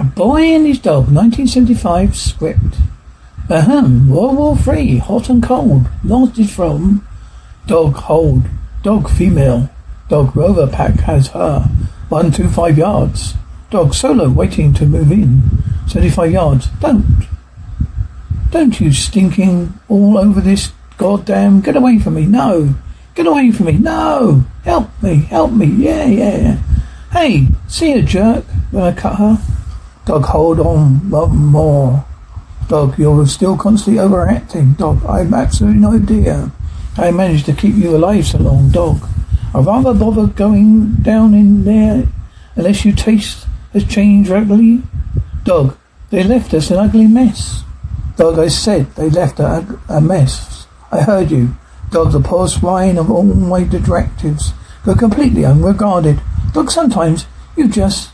A Boy and His Dog, 1975 script. Ahem, World War Three, hot and cold, lasted from dog hold, dog female, dog rover pack has her, one two five yards, dog solo waiting to move in, seventy five yards. Don't, don't you stinking all over this goddamn, get away from me, no, get away from me, no, help me, help me, yeah, yeah. Hey, see a jerk when I cut her? Dog, hold on, love more. Dog, you're still constantly overacting. Dog, I've absolutely no idea how I managed to keep you alive so long. Dog, I'd rather bother going down in there unless your taste has changed radically. Dog, they left us an ugly mess. Dog, I said they left a, a mess. I heard you. Dog, the poor swine of all my directives go completely unregarded. Dog, sometimes you just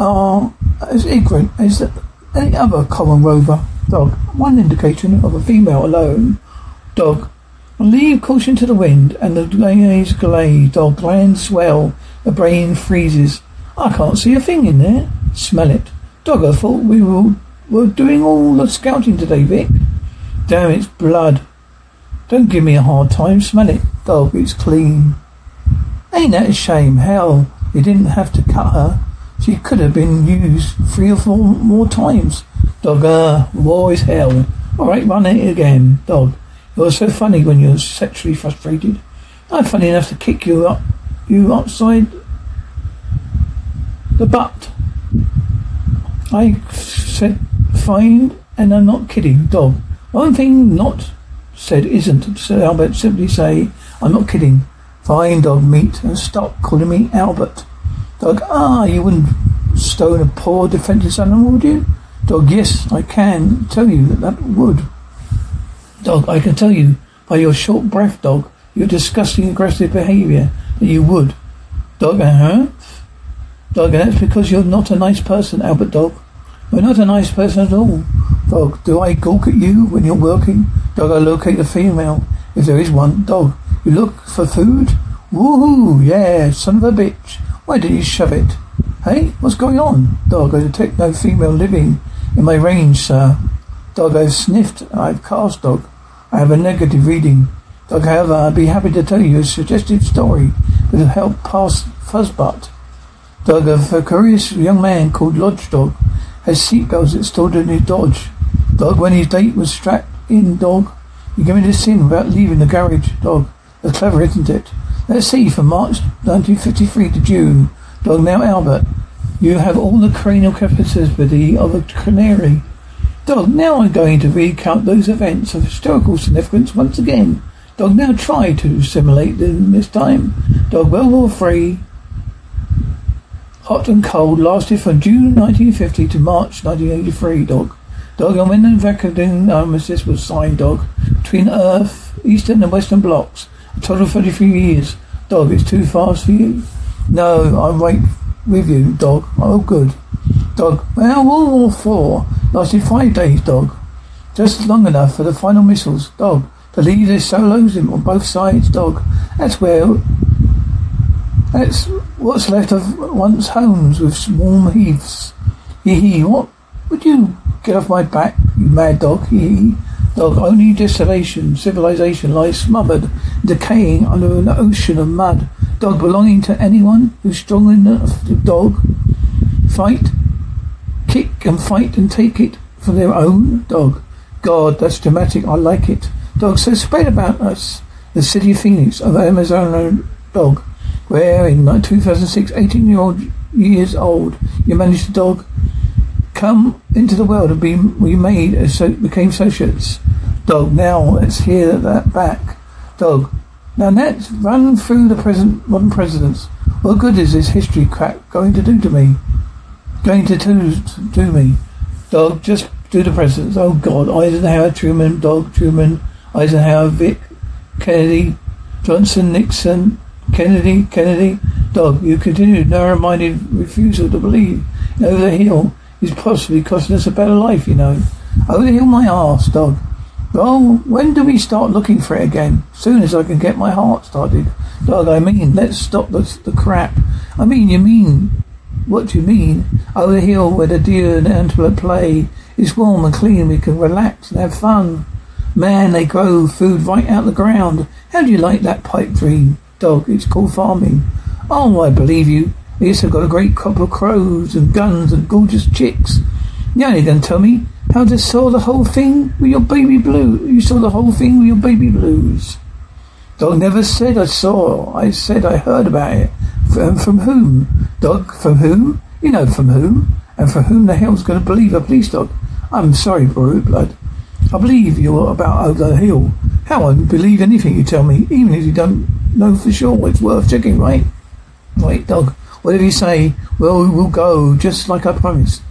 are as ignorant as any other common rover. Dog. One indication of a female alone. Dog. Leave caution to the wind and the glaze glaze. Dog. Glands swell. The brain freezes. I can't see a thing in there. Smell it. Dog, I thought we were, were doing all the scouting today, Vic. Damn, it's blood. Don't give me a hard time. Smell it. Dog, it's clean. Ain't that a shame? Hell, you didn't have to cut her. She could have been used three or four more times. Dog, uh, war is hell. Alright, run it again. Dog, it was so funny when you're sexually frustrated. I'm funny enough to kick you up, you upside the butt. I said fine, and I'm not kidding. Dog, one thing not said isn't. So Albert simply say, I'm not kidding. Fine, dog meat, and stop calling me Albert. Dog, ah, you wouldn't stone a poor defenseless animal, would you? Dog, yes, I can tell you that that would. Dog, I can tell you by your short breath, dog, your disgusting aggressive behaviour, that you would. Dog, uh-huh. Dog, and that's because you're not a nice person, Albert Dog. You're not a nice person at all. Dog, do I gawk at you when you're working? Dog, I locate the female, if there is one. Dog, you look for food? Woohoo, yeah, son of a bitch. Why did you shove it? Hey, what's going on? Dog, I detect no female living in my range, sir. Dog, I've sniffed, I've cast, dog. I have a negative reading. Dog, however, I'd be happy to tell you a suggestive story that will help pass Fuzzbutt. Dog, a curious young man called Lodge Dog has seatbelts installed in his Dodge. Dog, when his date was strapped in, dog, he committed this sin without leaving the garage. Dog, that's clever, isn't it? Let's see, from March 1953 to June. Dog, now Albert, you have all the cranial capacity of a canary. Dog, now I'm going to recount those events of historical significance once again. Dog, now try to simulate them this time. Dog, World War Three, hot and cold, lasted from June 1950 to March 1983. Dog, dog, and when the Vatican armistice was signed, dog, between Earth, Eastern and Western blocks, total 33 years. Dog, it's too fast for you. No, I'm right with you, dog. Oh, good. Dog. Well, World War Four lasted five days, dog. Just long enough for the final missiles, dog, to leave their solos on both sides, dog. That's where. That's what's left of once homes with warm heaths. Hee hee. What would you get off my back, you mad dog? Hee hee. Dog, only desolation, civilization lies smothered, decaying under an ocean of mud. Dog belonging to anyone who's strong enough to dog, fight, kick and fight and take it for their own dog. God, that's dramatic. I like it. Dog, so spread about us the city of Phoenix of Amazon dog, where in 2006, 18 year old years old, you managed to dog come into the world and be we made so became associates. Dog, now let's hear that back. Dog, now let's run through the present modern presidents. What good is this history crap going to do to me? Going to do to do me? Dog, just do the presidents. Oh God, Eisenhower, Truman, Dog, Truman, Eisenhower, Vic, Kennedy, Johnson, Nixon, Kennedy, Kennedy. Dog, you continue narrow-minded refusal to believe over the hill is possibly costing us a better life, you know. The hill my arse, dog. Well, when do we start looking for it again? Soon as I can get my heart started. Dog, I mean, let's stop the, the crap. I mean, you mean What do you mean? Over the hill where the deer and antelope play. It's warm and clean. We can relax and have fun. Man, they grow food right out of the ground. How do you like that pipe dream, dog? It's called farming. Oh, I believe you. Yes, I've got a great crop of crows and guns and gorgeous chicks. You only gonna tell me how to saw the whole thing with your baby blue. You saw the whole thing with your baby blues. Dog never said I saw. I said I heard about it. From, from whom? Dog, from whom? You know from whom. And for whom the hell's going to believe a police dog? I'm sorry, Brute Blood. I believe you're about over the hill. How I believe anything you tell me, even if you don't know for sure. It's worth checking, right? Right, dog. Whatever you say, well, we'll go, just like I promised.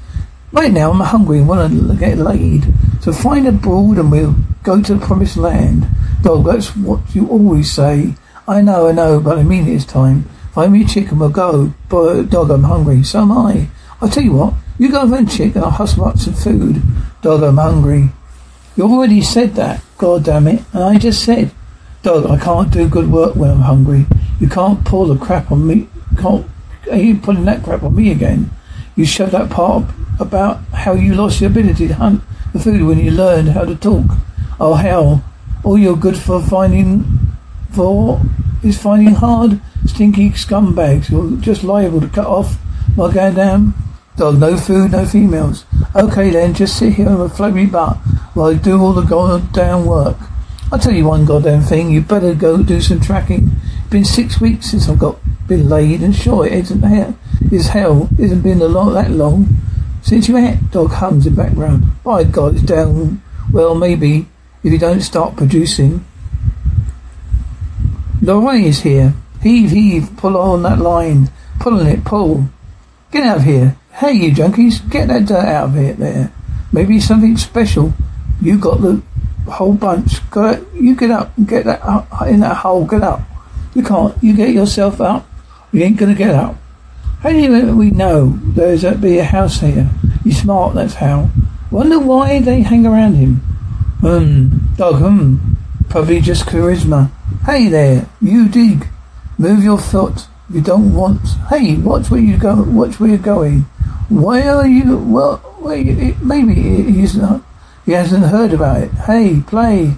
Right now, I'm hungry and want to get laid. So find a broad and we'll go to the promised land. Dog, that's what you always say. I know, I know, but I mean it this time. Find me a chick and we'll go. But, dog, I'm hungry. So am I. I'll tell you what. You go find a chick and I'll hustle up some food. Dog, I'm hungry. You already said that. God damn it. And I just said, Dog, I can't do good work when I'm hungry. You can't pull the crap on me. Can't. Are you pulling that crap on me again? You showed that part about how you lost your ability to hunt for food when you learned how to talk. Oh hell! All you're good for finding for is finding hard, stinky scumbags. You're just liable to cut off my goddamn dog. No food, no females. Okay then, just sit here and float me butt while I do all the goddamn work. I'll tell you one goddamn thing. You better go do some tracking. Been six weeks since I've got been laid, and sure it isn't hell. Is hell isn't been a lot that long since you met. Dog hums in background. By God, it's down. Well, maybe if you don't start producing. Lorraine is here. Heave, heave, pull on that line. Pull on it, pull. Get out of here. Hey, you junkies, get that dirt out of here there. Maybe something special. You got the whole bunch. Go, you get up and get that in that hole. Get up. You can't. You get yourself up. You ain't gonna get up. How do you we know there's a be a house here? You smart, that's how. Wonder why they hang around him. Hmm, dog, hmm. Probably just charisma. Hey there, you dig. Move your foot. You don't want. Hey, watch where you go. Watch where you're going. Why are you? Well, wait. Maybe he's not. He hasn't heard about it. Hey, play,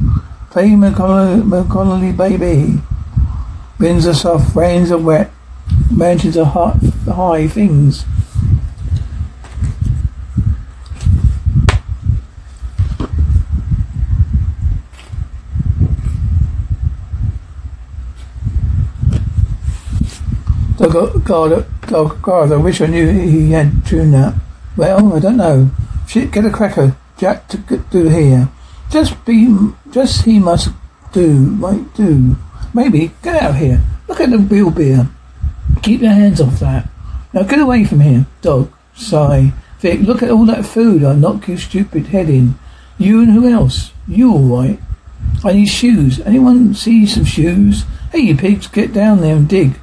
play McConnelly, baby. Winds are soft, rains are wet, mountains are high, high things. God, God, God, God, I wish I knew he had tuned that. Well, I don't know. Shit, get a cracker, Jack, to do here. Just be, just he must do, might do. Maybe, get out of here. Look at the real beer. Keep your hands off that. Now get away from here, dog. Sigh. Vic, look at all that food I knock your stupid head in. You and who else? You alright. I need shoes. Anyone see some shoes? Hey, you pigs, get down there and dig.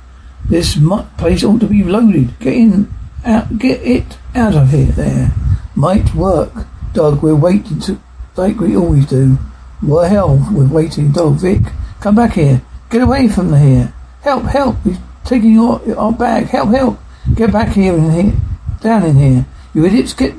This place ought to be loaded. Get in, out, get it out of here. There might work, dog. We're waiting to, like we always do. Well, hell, we're waiting, Doug, Vic, come back here. Get away from here. Help, help! We're taking your our bag. Help, help! Get back here and here, down in here. You idiots, get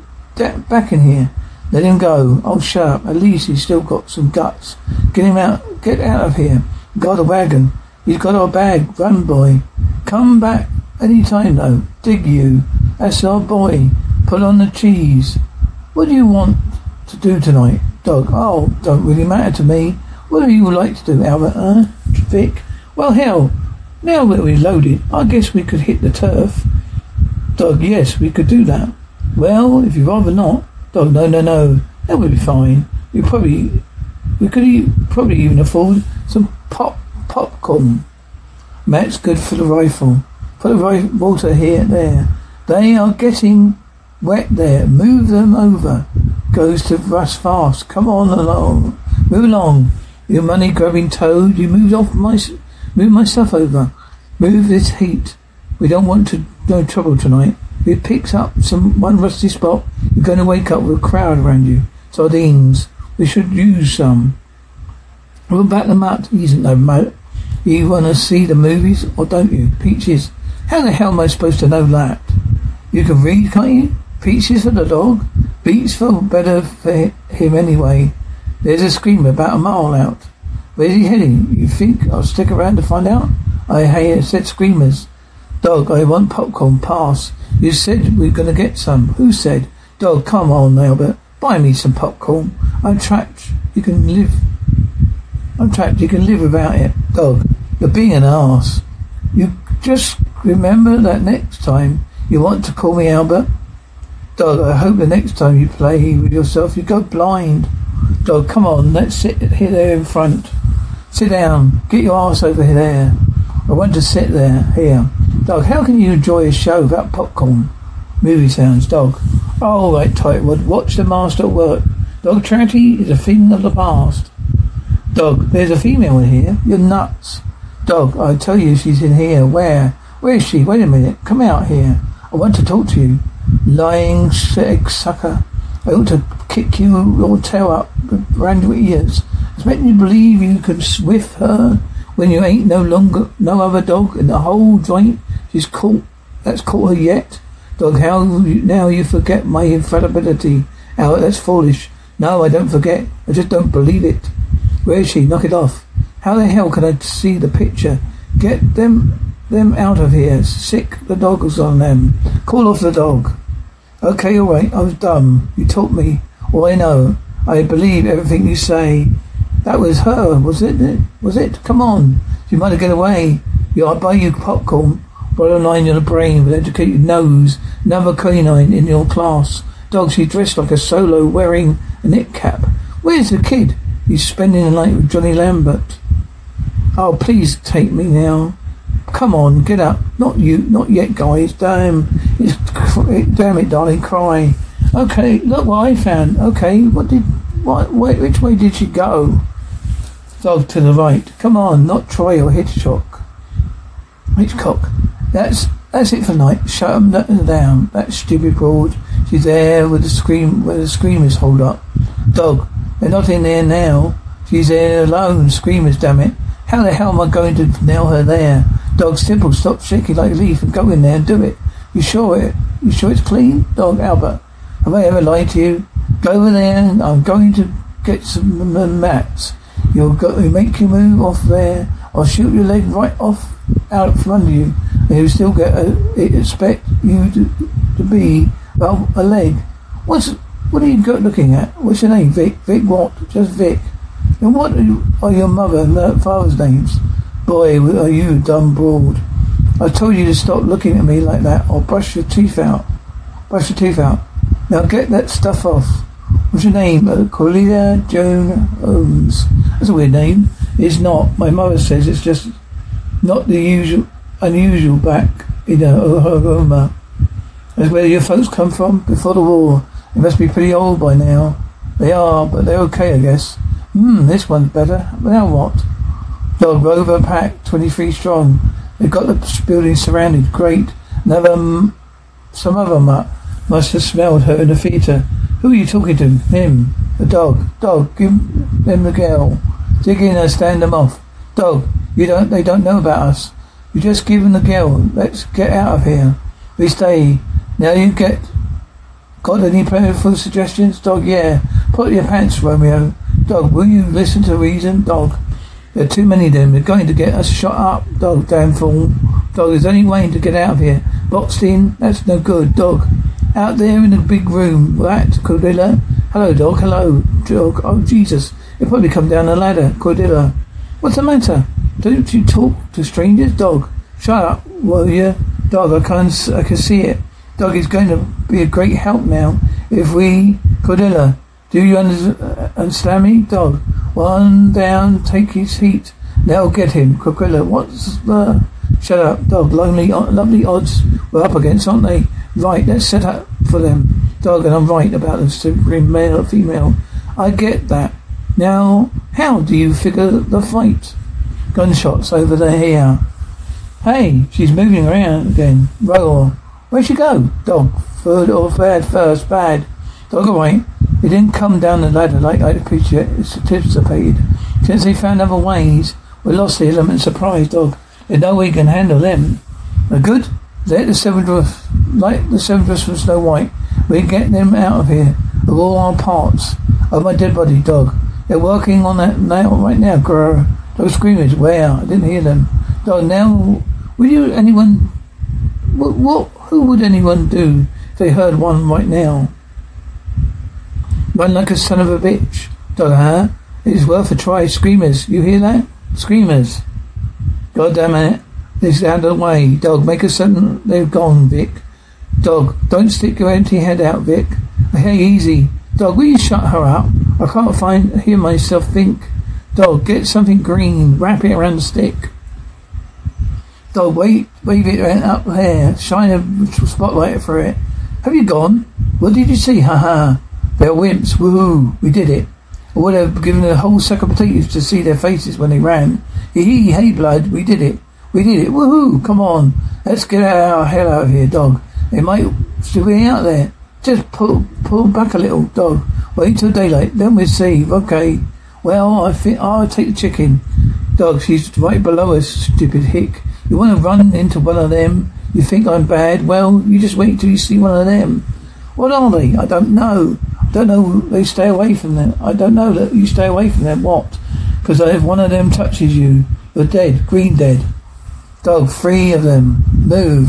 back in here. Let him go. Oh, shut up. At least he's still got some guts. Get him out. Get out of here. Got a wagon. He's got our bag. Run, boy. Come back any time, though. Dig you. That's our boy. Put on the cheese. What do you want to do tonight, Doug? Oh, don't really matter to me. What do you like to do, Albert? Huh? Vic? Well, hell. Now that we're loaded, I guess we could hit the turf. Doug, yes, we could do that. Well, if you'd rather not. Dog, no, no, no. That would be fine. We probably, we could probably even afford some pop popcorn. Matt's good for the rifle. Put the rifle water here and there. They are getting wet there. Move them over. Goes to Russ fast. Come on along. Move along. You money grubbing toad. You moved off my, move my stuff over. Move this heat. We don't want to no trouble tonight. If it picks up some one rusty spot, you're going to wake up with a crowd around you. Sardines. We should use some. What about the mutt? He isn't no mutt. You want to see the movies, or don't you? Peaches, how the hell am I supposed to know that? You can read, can't you? Peaches for the dog. Beats for better for him anyway. There's a screamer about a mile out. Where's he heading? You think I'll stick around to find out? I hate said screamers. Dog, I want popcorn. Pass. You said we are gonna get some. Who said? Dog, come on, Albert. Buy me some popcorn. I'm trapped. You can live. I'm trapped. You can live without it. Dog, you're being an ass. You just remember that next time you want to call me Albert. Dog, I hope the next time you play with yourself you go blind. Dog, come on, let's sit here there in front. Sit down. Get your ass over there. I want to sit there, here. Dog, how can you enjoy a show without popcorn? Movie sounds, dog. All right, Tightwad. Watch the master work. Dog charity is a thing of the past. Dog, there's a female in here. You're nuts. Dog, I tell you she's in here. Where? Where is she? Wait a minute. Come out here. I want to talk to you. Lying sick sucker. I ought to kick you your tail up around your ears. Expecting you believe you can swift her when you ain't no longer no other dog in the whole joint. She's caught. That's caught her yet. Dog, how now you forget my infallibility. How that's foolish. No, I don't forget. I just don't believe it. Where is she? Knock it off. How the hell can I see the picture? Get them them out of here. Sick the dogs on them. Call off the dog. Okay, all right. I was dumb. You taught me all I know. I believe everything you say. That was her, was it? Was it? Come on. She might have get away. Yeah, I'll buy you popcorn. Bottom line in the brain with educated nose. Another canine in your class. Dog, she dressed like a solo wearing a knit cap. Where's the kid? He's spending the night with Johnny Lambert. Oh, please take me now. Come on, get up. Not you, not yet, guys. Damn, it's, damn it, darling, cry. Okay, look what I found. Okay, what did, what, which way did she go? Dog to the right. Come on, not Troy or Hitchcock. Hitchcock. That's that's it for night. Shut them down. That stupid broad. She's there with the scream where the screamers hold up. Dog. They're not in there now. She's there alone. Screamers, damn it. How the hell am I going to nail her there? Dog, simple. Stop shaking like a leaf and go in there and do it. You sure it? You sure it's clean? Dog, Albert. Have I ever lied to you? Go over there. I'm going to get some mats. You'll go, make you move off there. I'll shoot your leg right off out from under you. And you still get a, expect you to, to be, well, a leg. What's, what are you looking at? What's your name? Vic? Vic what? Just Vic. And what are your mother and father's names? Boy, are you dumb broad. I told you to stop looking at me like that or brush your teeth out. Brush your teeth out. Now get that stuff off. What's your name? Uh, Cordelia Joan Holmes. That's a weird name. It's not. My mother says it's just not the usual, unusual back in Oklahoma. That's where your folks come from before the war. They must be pretty old by now. They are, but they're okay, I guess. Hmm, this one's better. Now what? Dog Rover Pack, 23 strong. They've got the building surrounded. Great. Another, um, some other mutt must have smelled her in the theatre. Who are you talking to? Him. The dog. Dog, give them the girl. Dig in and stand them off. Dog, you don't, they don't know about us. You just give them the girl. Let's get out of here. We stay. Now you get, got any prayerful suggestions? Dog, yeah. Put your pants, Romeo. Dog, will you listen to reason? Dog. There are too many of them. They're going to get us shot up. Dog, damn fool. Dog, there's only way to get out of here. Boxed in? That's no good. Dog. Out there in the big room. That, Cordelia. Hello, dog. Hello, dog. Oh, Jesus. He'll probably come down the ladder. Cordelia. What's the matter? Don't you talk to strangers? Dog. Shut up, will you? Dog, I can, I can see it. Dog is going to be a great help now if we... Cordelia. Do you understand me? Dog. One down, take his heat. Now get him. Coquilla, what's the... Shut up, dog. Lonely, lovely odds we're up against, aren't they? Right, let's set up for them. Dog, and I'm right about the supreme male or female. I get that. Now, how do you figure the fight? Gunshots over the here. Hey, she's moving around again. Roll. Where'd she go? Dog. Third or bad first. Bad. Dog away. They didn't come down the ladder like I'd anticipated. Since they found other ways, we lost the element of surprise, dog. There's no way we can handle them. Are good? Let the seven dwarfs, like the seven dwarfs from Snow White, we get them out of here, of all our parts, of my dead body, dog. They're working on that now, right now, grr. Those screamers, where? I didn't hear them. Dog, now, will you, anyone, what, what, who would anyone do if they heard one right now? Run like a son of a bitch. Dog, huh? It's worth a try. Screamers, you hear that? Screamers. God damn it. This out of the way. Dog, make a sudden they've gone, Vic. Dog, don't stick your empty head out, Vic. Hey, easy. Dog, will you shut her up? I can't find hear myself think. Dog, get something green, wrap it around the stick. Dog, wait, wave it up there, shine a spotlight for it. Have you gone? What did you see? Ha ha. They're wimps. Woohoo. We did it. I would have given a whole sack of potatoes to see their faces when they ran. Hee hee, hey blood, we did it. We did it. Woohoo. Come on. Let's get our hell out of here, dog. They might still be out there. Just pull, pull back a little, dog. Wait till daylight, then we'll see. Okay. Well, I think I'll take the chicken. Dog, she's right below us, stupid hick. You want to run into one of them? You think I'm bad? Well, you just wait till you see one of them. What are they? I don't know. I don't know. They stay away from them. I don't know that you stay away from them. What? Because if one of them touches you, you're dead. Green dead. Dog, three of them. Move.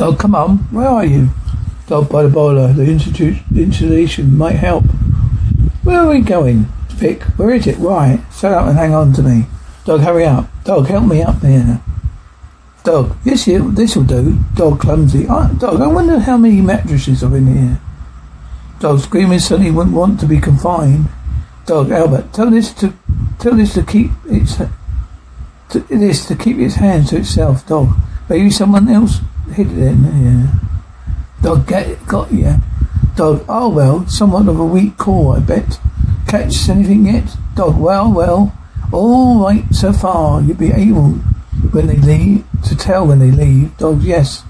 Dog, come on. Where are you? Dog by the boiler. The installation might help. Where are we going? Vic, where is it? Right. Set up and hang on to me. Dog, hurry up. Dog, help me up there. Dog, yes, this'll do. Dog, clumsy. Dog, I wonder how many mattresses are in here. Dog, screaming suddenly wouldn't want to be confined. Dog, Albert, tell this to tell this to keep its to, this to keep its hands to itself. Dog, maybe someone else hit it in. Yeah. Dog get got you. Dog, oh well, somewhat of a weak call, I bet. Catch anything yet? Dog, well, well. All right so far. You'll be able when they leave to tell when they leave. Dog, yes.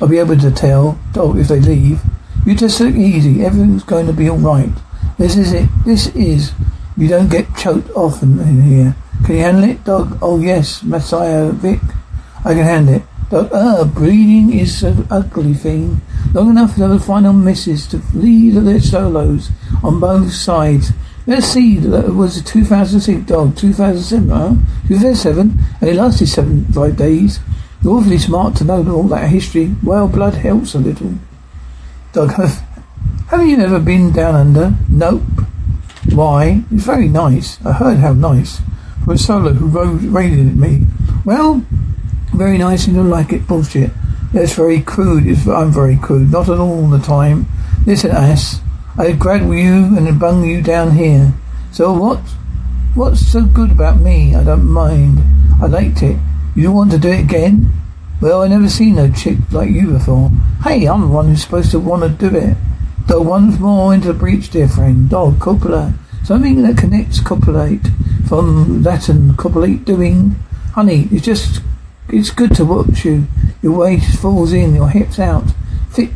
I'll be able to tell. Dog, if they leave. You just look easy. Everything's going to be all right. This is it. This is. You don't get choked off in, in here. Can you handle it, dog? Oh yes, Messiah Vic. I can handle it. But, uh, breeding is an ugly thing. Long enough for the final misses to lead their solos on both sides. Let's see, that was a 2006 dog, 2007, huh? 2007, and it lasted seven, five days. You're awfully smart to know all that history. Well, blood helps a little. Dog, have, you ever been down under? Nope. Why? It's very nice. I heard how nice. From a solo who rode, raided at me. Well, very nice and you like it. Bullshit. That's very crude. It's, I'm very crude. Not at all the time. Listen, ass. I grab you and bung you down here. So what? What's so good about me? I don't mind. I liked it. You want to do it again? Well, I never seen no chick like you before. Hey, I'm the one who's supposed to want to do it. Dog, once more into the breach, dear friend. Oh, Dog, copula. Something that connects copulate from Latin copulate doing. Honey, it's just it's good to watch you. Your waist falls in, your hips out. Fit,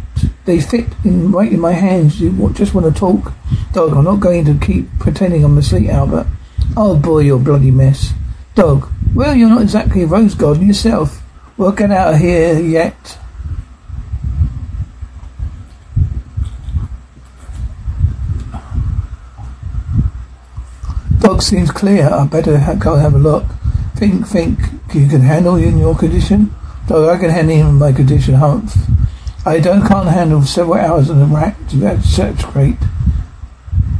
they fit in right in my hands. You just want to talk. Dog, I'm not going to keep pretending I'm asleep, Albert. Oh boy, you're bloody mess. Dog, well, you're not exactly a rose garden yourself. Well, get out of here yet. Dog seems clear. I better go have a look. Think, think, you can handle in your condition? Though I can handle in my condition, Humph. I don't can't handle several hours in the rack. Great.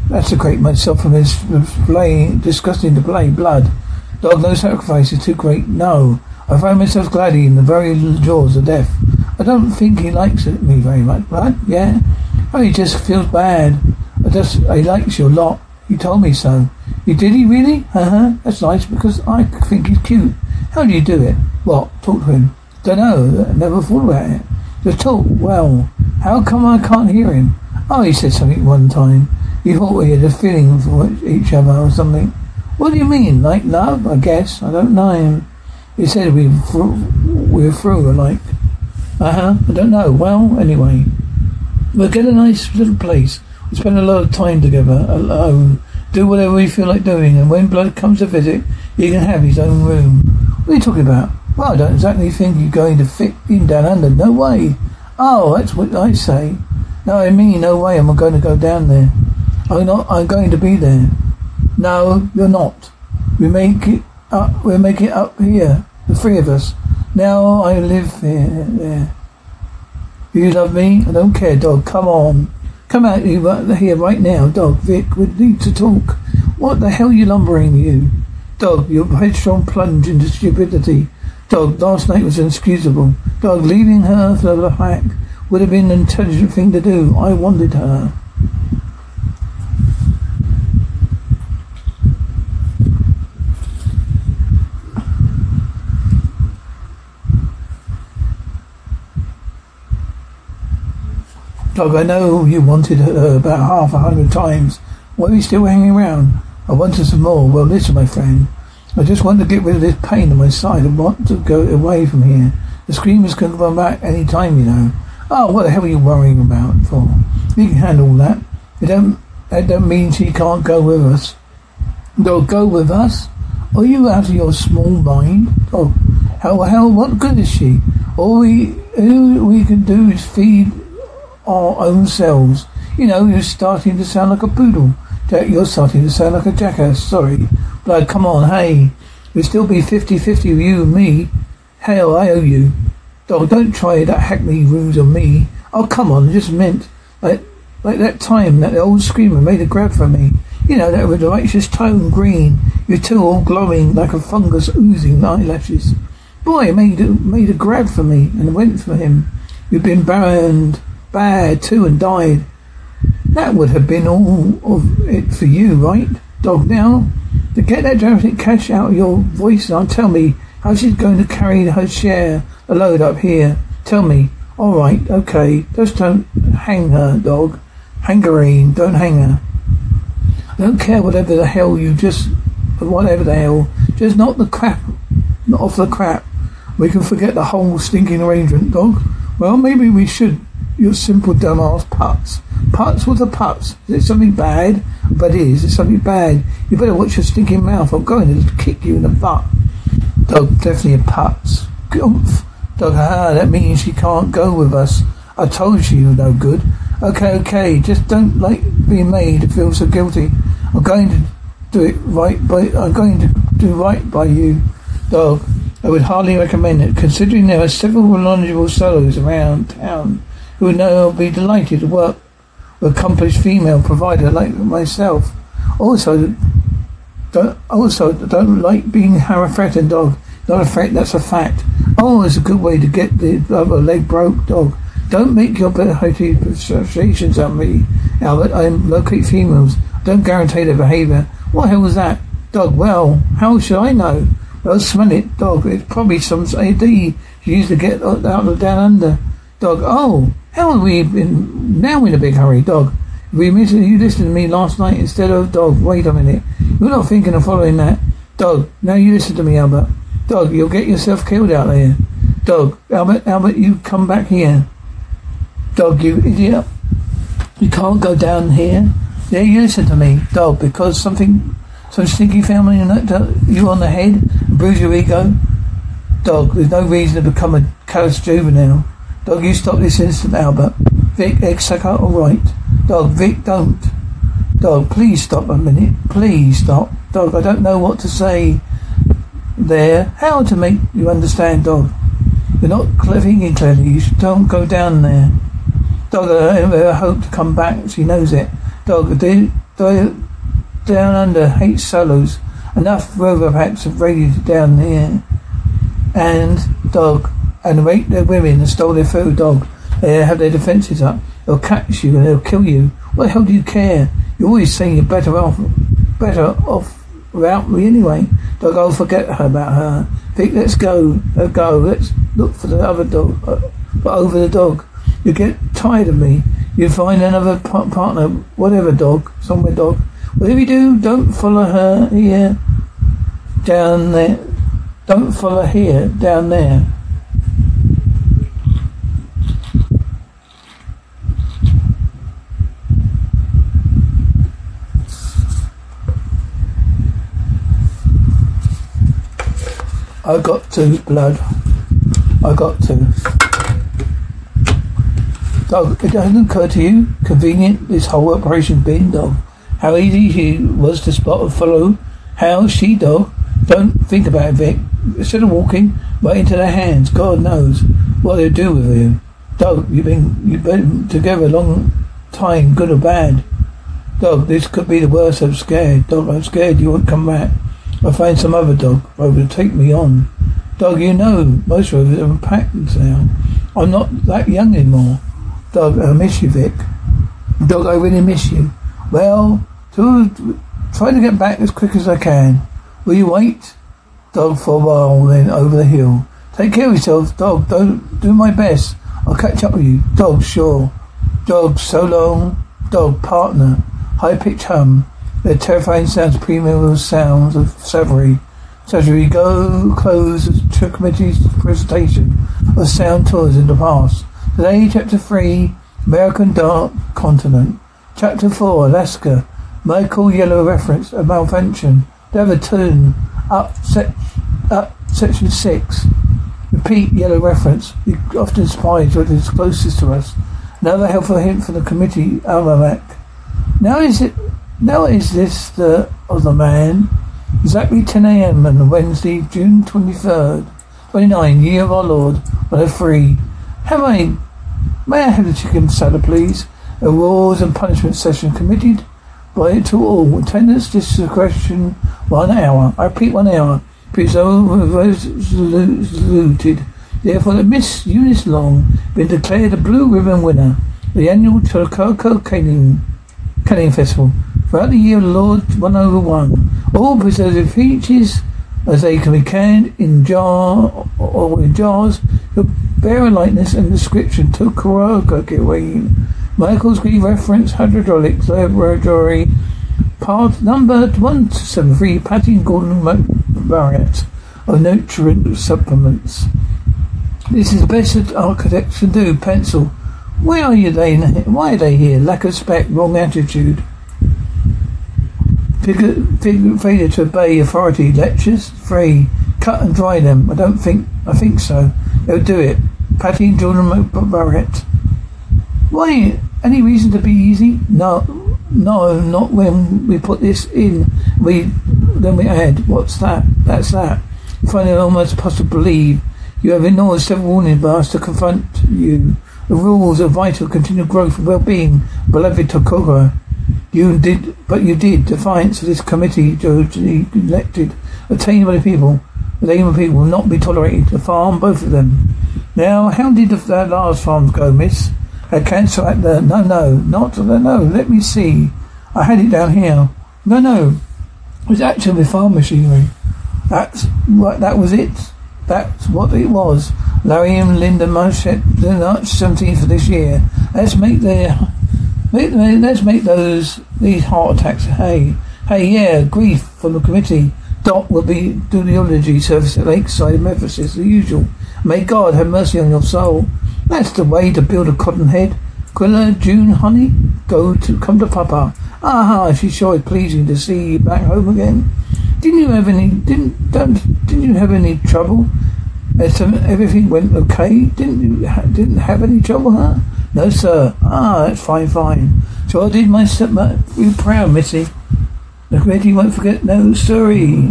That's a great myself from his playing, disgusting to play. Blood. Dog, no sacrifice is too great. No. I find myself gliding in the very jaws of death. I don't think he likes me very much. Blood? Yeah? Oh, he just feels bad. I just, he likes you a lot. He told me so. You did he really? Uh huh. That's nice because I think he's cute. How do you do it? What? Talk to him? Don't know. I never thought about it. Just talk. Well, how come I can't hear him? Oh, he said something one time. You thought we had a feeling for each other or something. What do you mean? Like love? I guess. I don't know him. He said we we were through, like. Uh huh. I don't know. Well, anyway, we'll get a nice little place. We spend a lot of time together alone. Do whatever we feel like doing, and when Blood comes to visit, he can have his own room. What are you talking about? Well, I don't exactly think you're going to fit in down under. No way. Oh, that's what I say. No, I mean, no way am I going to go down there. I'm not, I'm going to be there. No, you're not. We make it up, we'll make it up here. The three of us. Now I live here, there. You love me? I don't care, dog. Come on. Come out here right now, dog. Vic, we need to talk. What the hell are you lumbering, you? Dog, your headstrong plunge into stupidity. Dog, last night was inexcusable. Dog, leaving her for the hack would have been an intelligent thing to do. I wanted her. Dog, I know you wanted her about half a hundred times. Why are you still hanging around? I wanted some more. Well, listen, my friend. I just want to get rid of this pain on my side. and want to go away from here. The screamers can come back any time, you know. Oh, what the hell are you worrying about for? We can handle that. It don't, that don't mean she can't go with us. Go, go with us? Are you out of your small mind? Oh, how, how, what good is she? All we, all we can do is feed our own selves. You know, you're starting to sound like a poodle. Jack, you're starting to sound like a jackass. Sorry. But come on, hey. We'll still be 50-50 with you and me. Hell, I owe you. Oh, don't try that hackney ruse on me. Oh, come on, just meant like like that time that the old screamer made a grab for me. You know, that with a righteous tone green, you two all glowing like a fungus oozing eyelashes. Boy, made a, made a grab for me and went for him. You'd been burned bad too and died. That would have been all of it for you, right? Dog now, to get that dramatic cash out of your voice and tell me how she's going to carry her share, a load up here. Tell me. All right, okay. Just don't hang her, dog. Hangarine, don't hang her. I don't care whatever the hell you just, whatever the hell. Just not the crap, not off the crap. We can forget the whole stinking arrangement, dog. Well, maybe we should. You simple dumbass putts. Putts? What's a putts? Is it something bad? But it is. It's something bad. You better watch your stinking mouth. I'm going to kick you in the butt. Dog, definitely a putz. Goomph. Dog, ah, that means she can't go with us. I told you you're no good. Okay, okay, just don't like being made to feel so guilty. I'm going to do it right by, I'm going to do right by you, dog. I would hardly recommend it, considering there are several knowledgeable fellows around town who would know be delighted to work with accomplished female provider like myself. Also, don't, also don't like being threatened, dog. Not a threat, that's a fact. Oh, it's a good way to get the other leg broke, dog. Don't make your associations on me, Albert. I locate females. Don't guarantee their behaviour. What the hell was that? Dog, well, how should I know? Well, smell it, dog. It's probably some AD you used to get out of down under. Dog, oh, how have we been now we're in a big hurry, dog? We missed you listened to me last night instead of dog. Wait a minute. You're not thinking of following that. Dog, now you listen to me, Albert. Dog, you'll get yourself killed out there. Dog, Albert, Albert, you come back here. Dog, you idiot. You can't go down here. Yeah, you listen to me, dog, because something, some stinky family you on the head, bruise your ego. Dog, there's no reason to become a callous juvenile. Dog, you stop this instant, Albert. Vic, ex-sucker, alright. Dog, Vic, don't. Dog, please stop a minute. Please stop. Dog, I don't know what to say there. How to make you understand, dog. You're not thinking clearly. You don't go down there. Dog, I hope to come back. She knows it. Dog, do, do, down under hates solos. Enough rover packs have raided down here. And, dog, and raped their women and stole their food, dog. They have their defences up. They'll catch you and they'll kill you. What the hell do you care? You're always saying you're better off, better off without me anyway. Dog, I'll forget her about her. Vic, let's go. Uh, go. Let's look for the other dog. Uh, but over the dog. You get tired of me. You find another partner. Whatever dog. Somewhere dog. Whatever you do, don't follow her here. Down there. Don't follow here, down there. I got to, blood. I got to. Dog, it doesn't occur to you, convenient, this whole operation being dog. How easy he was to spot and follow. How she, dog. Don't think about it, Vic. Instead of walking right into their hands, God knows what they'll do with you. Dog, you've been, you've been together a long time, good or bad. Dog, this could be the worst. I'm scared. Dog, I'm scared you won't come back. I'll find some other dog. Rover, take me on. Dog, you know, most of rovers are packed now. I'm not that young anymore. Dog, I miss you, Vic. Dog, I really miss you. Well, to, try to get back as quick as I can. Will you wait? Dog, for a while, then over the hill. Take care of yourself, dog. Don't do my best. I'll catch up with you. Dog, sure. Dog, so long. Dog, partner. High pitched hum. The terrifying sounds, premium sounds of Savory. Savory go close to committee's presentation of sound tours in the past. Today, chapter three, American Dark Continent. Chapter four, Alaska. Michael Yellow reference, a malfunction. Tune. Up, set, up, section six. Repeat yellow reference. We often spies what is closest to us. Another helpful hint from the committee almanac. Now is it now is this the of the man? Exactly 10 a.m. on Wednesday, June 23rd, 29, year of our Lord, 103. Have I, may I have the chicken salad, please? A rules and punishment session committed by it to all. Attendance discretion, one hour. I repeat, one hour. Presumed Therefore, the Miss Eunice Long been declared a blue ribbon winner. The annual Tokoko Canning, Canning Festival. Throughout the year, Lord 101, all preserved features as they can be canned in jar or in jars that bear a likeness and description to Karaoke Michael's Green reference hydraulics laboratory part number 173 Patty Gordon Barrett of nutrient supplements. This is the best that architects can do. Pencil. Why are you they? Why are they here? Lack of spec, wrong attitude. Failure to obey authority. Lectures? Three. Cut and dry them. I don't think. I think so. They'll do it. Patty and Jordan Barrett. Why? Any reason to be easy? No. No, not when we put this in. We then we add. What's that? That's that. It almost possible to believe you have ignored several warning bars to confront you. The rules of vital to continued growth and well-being, beloved Topeka. You did, but you did. Defiance of this committee, duly elected, obtained by the people. The aim of people will not be tolerated. The farm, both of them. Now, how did the last farm go, miss? Had cancer at the... No, no, not the... No, let me see. I had it down here. No, no. It was actually farm machinery. That's what, that was it. That's what it was. Larry and Linda Moshet, the March 17th of this year. Let's make the Let's make those these heart attacks. Hey, hey, yeah, grief from the committee. Dot will be doing the eulogy service at Lakeside Memphis as usual. May God have mercy on your soul. That's the way to build a cotton head. Quilla, June, honey, go to come to Papa. Ah, she's sure it's pleasing to see you back home again. Didn't you have any? Didn't don't, didn't you have any trouble? everything went okay. Didn't you didn't have any trouble, huh? No, sir. Ah, that's fine, fine. So I did my stepmother. You proud, Missy? The committee won't forget. No, sorry.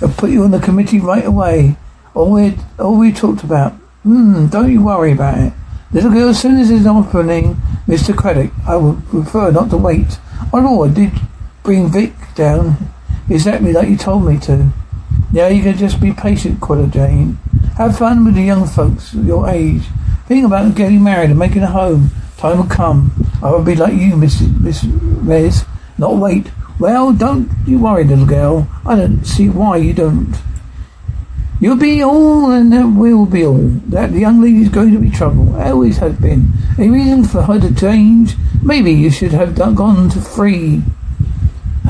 I'll put you on the committee right away. All we all we talked about. Hmm. Don't you worry about it. Little girl, as soon as it's opening, Mr. Craddock, I would prefer not to wait. I know I did bring Vic down exactly like you told me to. Now you can just be patient, Quilla June. Have fun with the young folks your age. Think about getting married and making a home. Time will come. I will be like you, Miss Miss Rez. Not wait. Well, don't you worry, little girl. I don't see why you don't. You'll be all, and there will be all. That young lady's going to be trouble. I Always has been. A reason for her to change? Maybe you should have done, gone to free.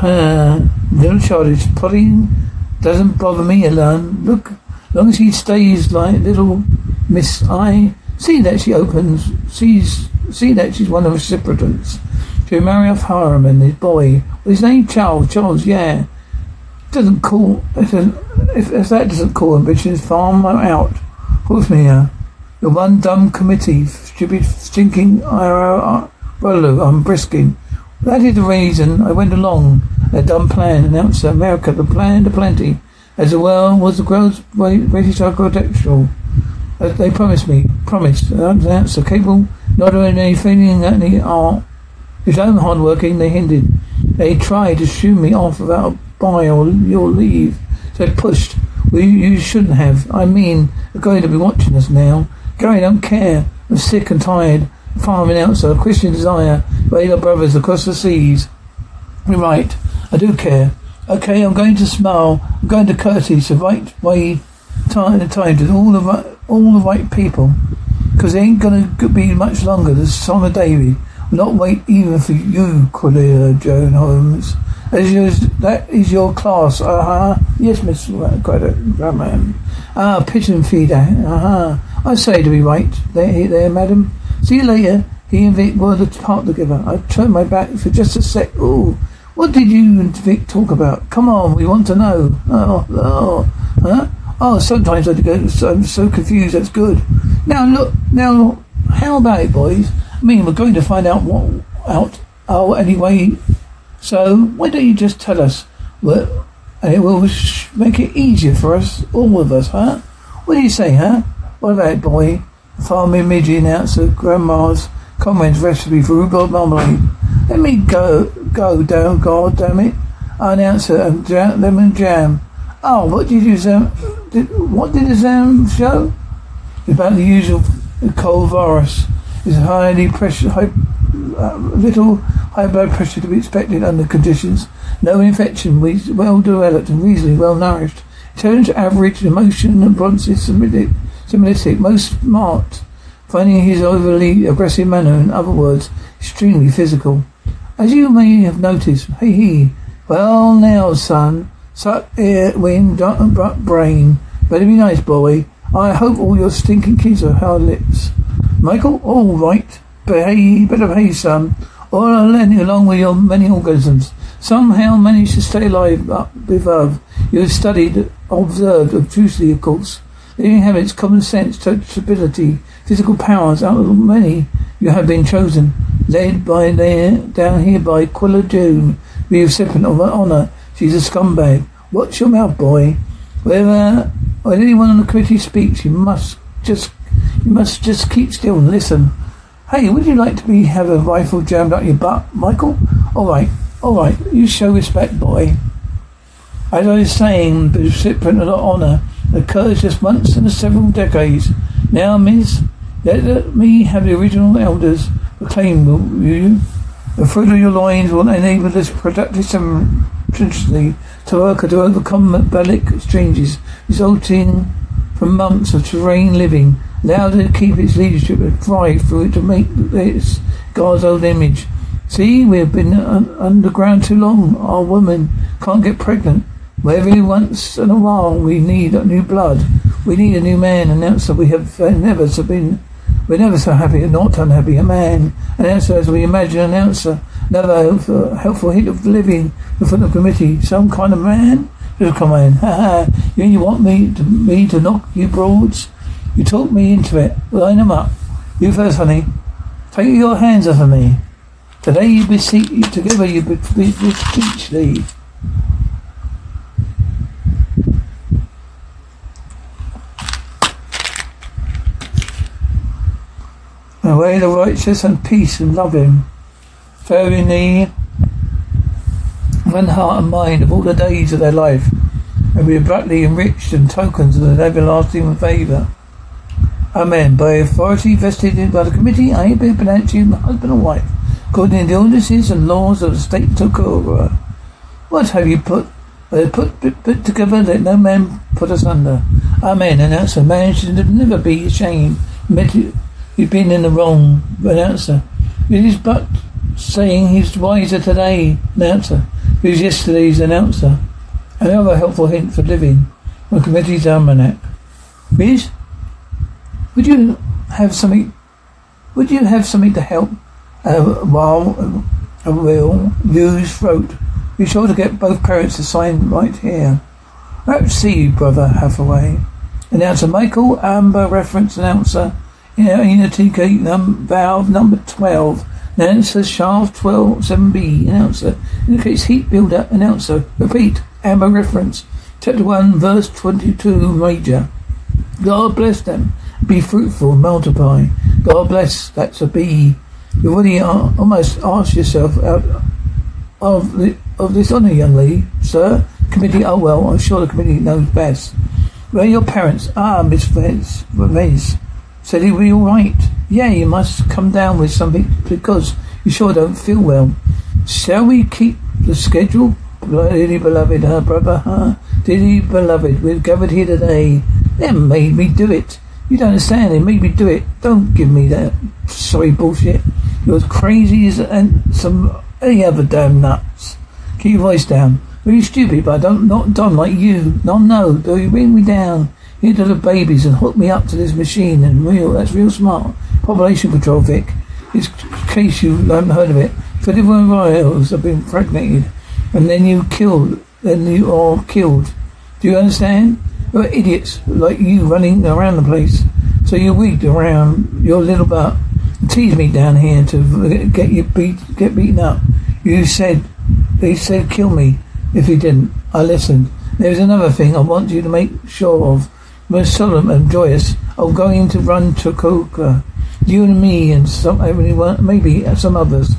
Her little child is putting Doesn't bother me alone. Look, long as he stays like little Miss I see that she opens, sees, see that she's one of the reciprocants. She'll marry off Hiram and his boy. his name Charles. Charles, yeah. Doesn't call, if, if, if that doesn't call ambitions, farm out. Who's me here. Your one dumb committee, stupid, stinking IRO, uh, brother, I'm brisking. That is the reason I went along. A dumb plan, announced America, the plan to plenty, as well was the gross British architectural. As they promised me, promised, uh, an the capable not any feeling any art. His own hard working, they hindered. They tried to shoo me off without buy or your leave. So I pushed. Well, you, shouldn't have. I mean, they're going to be watching us now. Gary don't care. I'm sick and tired. Farming outside. Christian desire. Radar brothers across the seas. You're right. I do care. Okay, I'm going to smile. I'm going to courtesy the right way, time time to all the right, all the right people. Because it ain't going to be much longer. This summer, Davy. Will not wait even for you, Quilla June Holmes. As you, that is your class. Uh huh. Yes, Miss Grandman. Ah, pigeon feeder. Uh huh. I say to be right there, there, madam. See you later. He and Vic were the part together. I turned my back for just a sec. Ooh, what did you and Vic talk about? Come on, we want to know. Oh, oh, huh? Oh, sometimes I get I'm so confused. That's good. Now look, now how about it, boys? I mean, we're going to find out what out. Oh, anyway. So why don't you just tell us what, and it will make it easier for us, all of us, huh? What do you say, huh? What about it, boy? Farmer Midgie announcer, Grandma's comrades recipe for rhubarb marmalade. Let me go, go down, God damn it. I announce it, and jam, lemon jam. Oh, what did you say? Did, what did the Sam show? About the usual cold virus. It's highly pressure, high, uh, little high blood pressure to be expected under conditions. No infection, well developed and reasonably well nourished. Turns average emotion and bronzes semitic, most smart finding his overly aggressive manner, in other words, extremely physical. As you may have noticed, hey he, well now, son, suck air, wind, don't brain. Better be nice, boy. I hope all your stinking kids are hard lips. Michael, all right. Behave, better behave, son. All along with your many organisms. Somehow managed to stay alive up above. You have studied, observed, obtusely, of course. Living habits, common sense, touchability, physical powers out of many you have been chosen, led by there down here by Quilla June, the recipient of honour. She's a scumbag. Watch your mouth, boy. Whenever when anyone on the committee speaks, you must just you must just keep still and listen. Hey, would you like to be have a rifle jammed up your butt, Michael? All right, all right. You show respect, boy. As I was saying, the recipient of honour occurs just once in several decades. Now, Miss, let me have the original elders proclaim, will you? The fruit of your loins will enable this productive simultaneously to work to overcome metabolic exchanges resulting from months of terrain living, allowed to keep its leadership and thrive through it to make its God's own image. See, we have been un- underground too long. Our women can't get pregnant. Every once in a while, we need a new blood. We need a new man. Announcer, we have never so been we're never so happy and not unhappy. A man, an answer as we imagine an answer. Another helpful, helpful hit of living before the committee. Some kind of man? Just come in. Ha ha. You, you want me to, me to knock you broads? You talk me into it. Line them up. You first, honey. Take your hands off of me. Today you beseech together you beseech thee. Away the righteous and peace and love him. Fair in thee, one heart and mind of all the days of their life, and be abruptly enriched in tokens of the everlasting favour. Amen. By authority vested in by the committee, I have been pronounced husband and wife, according to the ordinances and laws of the state Topeka. What have you put uh, put, put, put together that no man put us under? Amen. And that's a man should never be ashamed. You've been in the wrong, announcer. It is but saying he's wiser today, announcer. Who's yesterday's announcer? Another helpful hint for living from committee's almanac. Miss, would you have something? Would you have something to help? Uh, while uh, a real use throat. Be sure to get both parents to sign right here. Let's see, you, brother Hathaway. Announcer Michael Amber, reference announcer. Unity gate num- valve number 12. Announcer shaft 12 7B. Announcer indicates heat builder. Announcer. Repeat. Amber reference. Chapter 1, verse 22, major. God bless them. Be fruitful, multiply. God bless. That's a B. You've already almost asked yourself out of the, of this honour, young lady, sir. Committee. Oh well, I'm sure the committee knows best. Where are your parents? Ah, Miss Vez. Vez. Said he will be all right. Yeah, you must come down with something because you sure don't feel well. Shall we keep the schedule? Dearly beloved, her brother, huh? Dearly beloved, we've gathered here today. They made me do it. You don't understand. They made me do it. Don't give me that sorry bullshit. You're as crazy as and some any other damn nuts. Keep your voice down. Really stupid, but I don't not done like you. No, no. Do you bring me down to the babies and hook me up to this machine? And real, that's real smart. Population control, Vic. In case you haven't heard of it, Fifty-one royals have been impregnated and then you killed, then you are killed. Do you understand? You're idiots like you running around the place. So you wigged around your little butt, teased me down here to get you beat, get beaten up. You said, they said kill me if he didn't. I listened. There's another thing I want you to make sure of. Most solemn and joyous of going to run to Coca. You and me and some, everyone, maybe some others.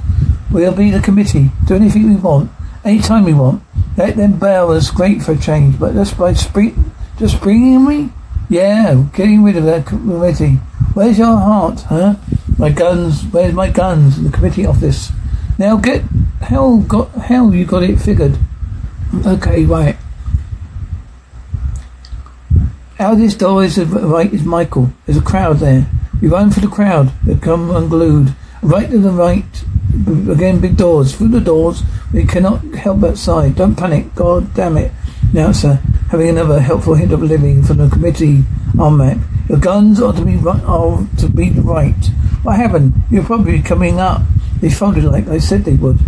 We'll be the committee. Do anything we want. Anytime we want. Let them bail us great for change, but just by spring, just bringing me? Yeah, getting rid of that committee. Where's your heart, huh? My guns, where's my guns the committee office? Now get, hell got, how you got it figured? Okay, right. Out this door is, right is Michael. There's a crowd there. We run for the crowd. They come unglued. Right to the right. Again, big doors. Through the doors, we cannot help outside. Don't panic. God damn it. Now, sir, having another helpful hint of living from the committee Armac. Your guns are to be right, are to be right. What happened? You're probably coming up. They folded like I said they would.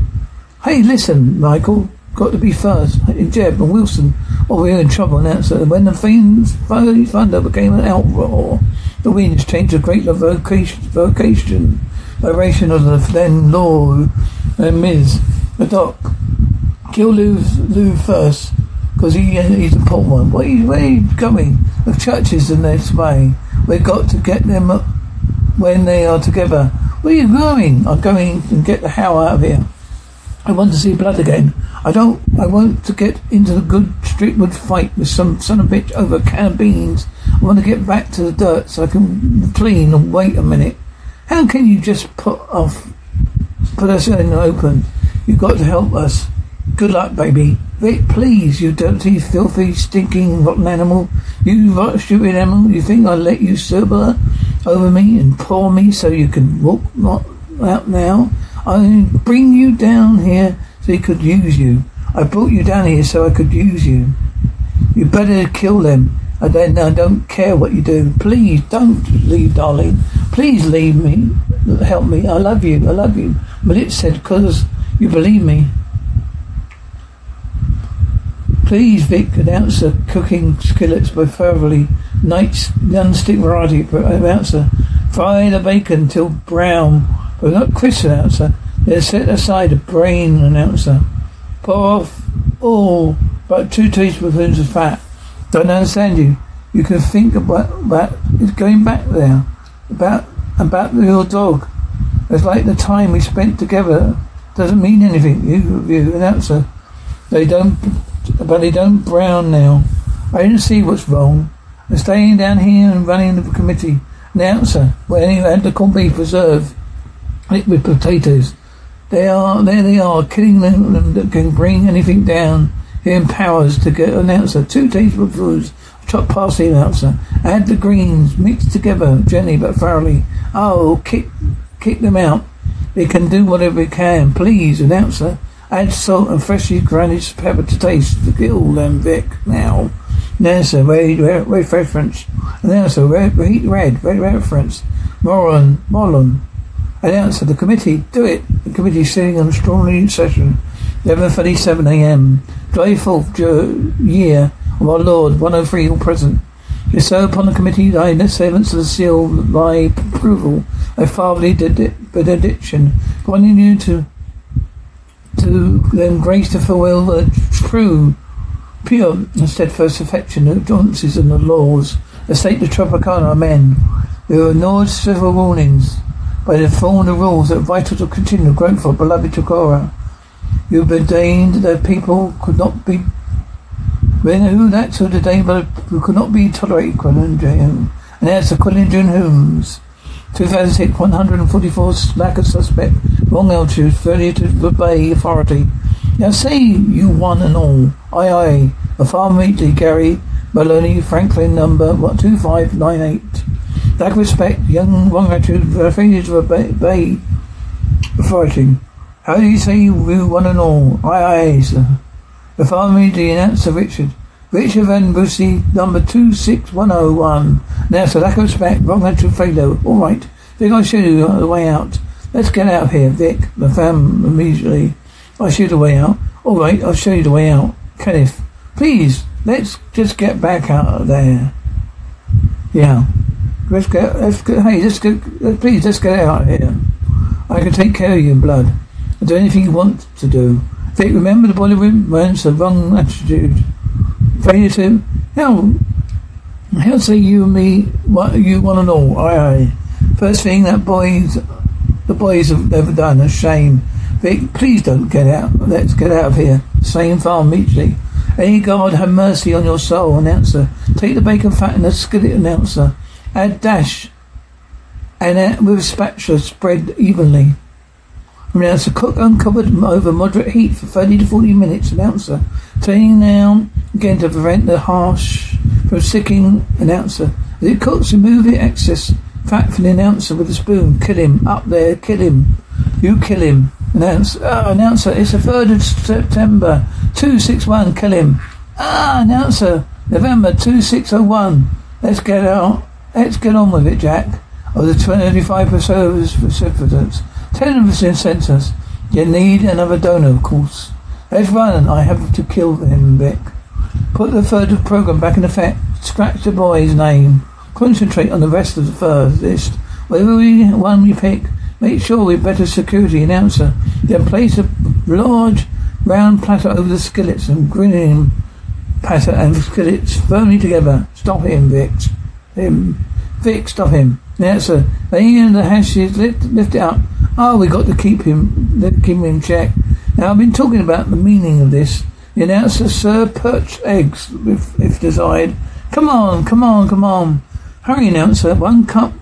Hey, listen, Michael. Got to be first. Jeb and Wilson. We're in trouble now, so When the thunder became an outroar, the winds changed a great vocation, vocation, vibration of the then Lord and uh, Miz. The doc. Kill Lou, Lou first, because he, uh, he's a poor one. Where you, where going? The church is the next way. We've got to get them up when they are together. Where are you going? I'm going and get the hell out of here. I want to see blood again. I don't. I want to get into the good streetwood fight with some son of a bitch over a can of beans. I want to get back to the dirt so I can clean and wait a minute. How can you just put off, put us in the open? You've got to help us. Good luck, baby. Vic, please, you dirty, filthy, stinking, rotten animal. You rotten, stupid animal. You think I'll let you sober over me and pour me so you can walk out now? I bring you down here so he could use you. I brought you down here so I could use you. You better kill them. I don't, I don't care what you do. Please don't leave, darling. Please leave me. Help me. I love you. I love you. Malit said, because you believe me. Please, Vic, announcer, cooking skillets by thoroughly night's non-stick variety announcer. Fry the bacon till brown, but not crisp announcer. Then set aside a brain announcer. Pour off all but two tablespoons of fat. Don't understand you. You can think about that. it's going back there. About about your dog. It's like the time we spent together doesn't mean anything. You, you announcer. They don't, but they don't brown now. I didn't see what's wrong. I'm staying down here and running the committee. Announcer, well, anyway, had the beef preserve, with potatoes. They are, there they are, killing them that can bring anything down. He empowers to get announcer. Two tablespoons of chopped parsley announcer. Add the greens, mix together gently but thoroughly. Oh, kick, kick them out. They can do whatever they can. Please, announcer. Add salt and freshly ground pepper to taste to kill them, Vic. Now. Nancy, red, red, red reference. Announcer, red, red, red, red reference. Moron, Moron. Announcer, the committee, do it. The committee sitting on a strongly session. 11.37 a.m. 4th year of our Lord, 103 all present. It so upon the committee I the servants of the seal by approval, a fatherly benediction, wanting you to to them grace to fulfill the true, pure and steadfast affection of advances and the laws, the state of Topeka men. Were ignored several warnings by the form of rules that vital to continue growth of beloved Topeka. You have ordained that people could not be when who that of day but who could not be tolerated Quilla June And that's the Quilla June Holmes. 2006, 144 lack of suspect, wrong altitude, failure to obey authority. Now say you one and all. Aye aye. A farm meeting, Gary Maloney, Franklin number what 2598. Lack of respect, young attitude, failure to obey authority. How do you say you one and all? Aye aye, sir. The farm meeting announcer Richard. Richard Van Bussy, number 26101. Now, so lack of respect, attitude failure. All right. Vic, I'll show you the way out. Let's get out of here, Vic. The fam immediately. I'll show you the way out. All right, I'll show you the way out. Kenneth, please, let's just get back out of there. Yeah. Let's get, let's hey, let's get, please, let's get out of here. I can take care of you in blood. I'll do anything you want to do. Vic, remember the room? Mine's the wrong attitude. Failure to? How, how say you and me, what you want to know? Aye, aye. First thing that boys, the boys have never done, a shame. Vic, please don't get out. Let's get out of here. Same farm immediately. Any God have mercy on your soul, announcer. Take the bacon fat and the skillet, announcer. Add dash and with a spatula spread evenly. Announcer, cook uncovered over moderate heat for 30 to 40 minutes. Announcer, turning now again to prevent the harsh from sticking. Announcer, as it cooks, remove the excess fat from the announcer with a spoon. Kill him. Up there, kill him. You kill him. Announcer, ah, announcer, it's the 3rd of September. 261, kill him. Ah, announcer, November 2601. Let's get out. Let's get on with it, Jack. Of the 25 recipients, 10 of us in census. You need another donor, of course. Let's run. I have to kill him, Vic. Put the third program back in effect. Scratch the boy's name. Concentrate on the rest of the first list. Whatever we, one we pick, make sure we better security announcer. Then place a large round platter over the skillets and grinning platter and skillets firmly together. Stop him, Vic. Him. Vic, stop him. Announcer. Then the hashes lift, lift it up. Oh, we got to keep him, keep him in check. Now, I've been talking about the meaning of this. The announcer, sir, perch eggs, if, if desired. Come on, come on, come on. Hurry, announcer. One cup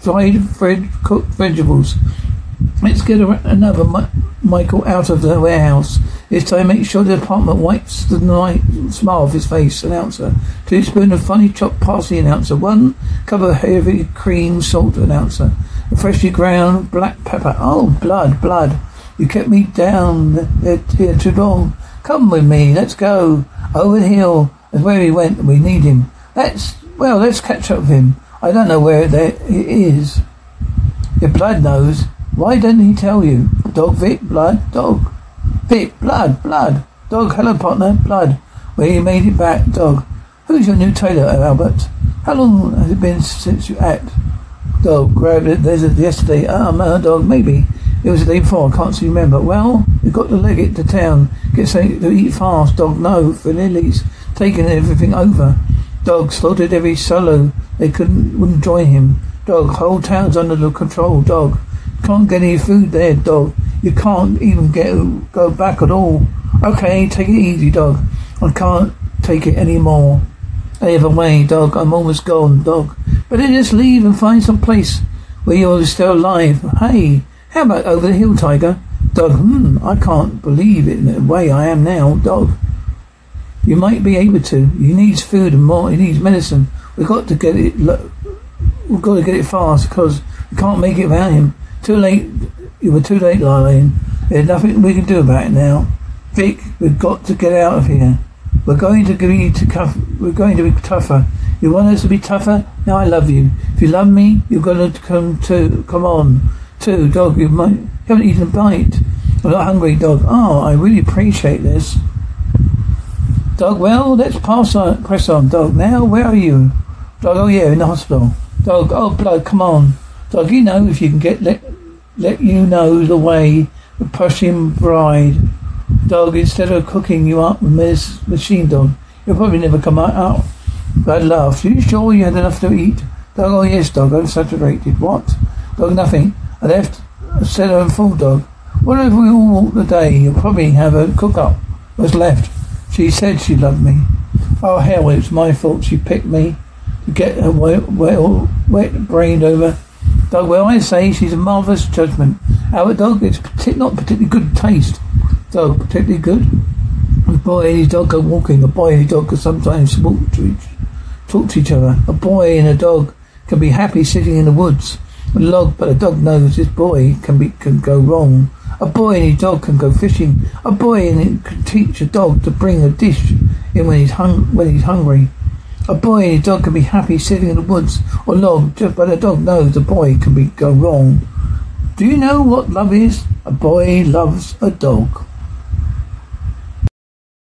dried bread, cooked vegetables. Let's get a, another Michael out of the warehouse. This time, make sure the department wipes the night smile off his face. Announcer. Two spoons of funny chopped parsley. Announcer. One cup of heavy cream salt. Announcer freshly ground black pepper. Oh, blood, blood. You kept me down here too long. Come with me. Let's go. Over the hill is where he went. We need him. Let's, well, let's catch up with him. I don't know where that is. Your blood knows. Why didn't he tell you? Dog, Vic, blood, dog. Vic, blood, blood. Dog, hello, partner, blood. Where you made it back, dog. Who's your new tailor, Albert? How long has it been since you act? Dog grabbed it. There's a yesterday. Ah, um, dog. Maybe it was the day before. I can't remember. Well, we've got to leg it to town. Get something to eat fast. Dog. No, Lily's taking everything over. Dog slaughtered every solo. They couldn't wouldn't join him. Dog. Whole town's under the control. Dog. Can't get any food there. Dog. You can't even get go back at all. Okay, take it easy, dog. I can't take it anymore. Either way, dog. I'm almost gone, dog. Better just leave and find some place where you're still alive. Hey, how about over the hill, Tiger? Dog, hmm, I can't believe it in the way I am now, dog. You might be able to. He needs food and more. He needs medicine. We've got to get it. We've got to get it fast because we can't make it without him. Too late. You were too late, Lillian. There's nothing we can do about it now. Vic, we've got to get out of here. We're going to be to cuff, we're going to be tougher. You want us to be tougher? Now I love you. If you love me, you're going to come to come on. Too, dog. You might you haven't eaten a bite. I'm not hungry, dog. Oh, I really appreciate this. Dog, well, let's pass on, press on. Dog, now, where are you? Dog, oh yeah, in the hospital. Dog, oh blood, come on. Dog, you know if you can get, let, let you know the way, the Prussian bride. Dog, instead of cooking you up with this machine dog, you'll probably never come out. But laugh. You sure you had enough to eat? Dog, oh yes, dog, I'm saturated. What? Dog, nothing. I left, I said I'm full, dog. What if we all walk the day? You'll probably have a cook up. What's left? She said she loved me. Oh hell, it's my fault she picked me to get her wet, wet, wet brained over. Dog, well I say she's a marvellous judgment. Our dog, it's not particularly good taste. Dog, particularly good. A boy and his dog go walking. A boy and his dog can sometimes walk to each, talk to each other. A boy and a dog can be happy sitting in the woods. A log, but a dog knows this boy can be can go wrong. A boy and his dog can go fishing. A boy and it can teach a dog to bring a dish in when he's hung when he's hungry. A boy and his dog can be happy sitting in the woods or log, but a dog knows a boy can be go wrong. Do you know what love is? A boy loves a dog.